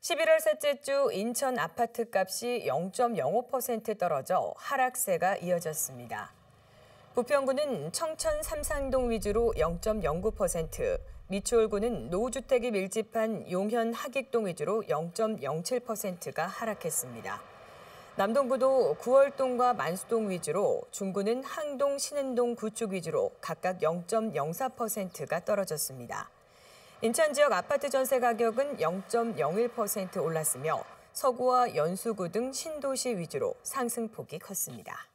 11월 셋째 주 인천 아파트 값이 0.05% 떨어져 하락세가 이어졌습니다. 부평구는 청천 삼상동 위주로 0.09%, 미추홀구는 노주택이 밀집한 용현 하객동 위주로 0.07%가 하락했습니다. 남동구도 구월동과 만수동 위주로, 중구는 항동, 신흥동, 구축 위주로 각각 0.04%가 떨어졌습니다. 인천 지역 아파트 전세 가격은 0.01% 올랐으며 서구와 연수구 등 신도시 위주로 상승폭이 컸습니다.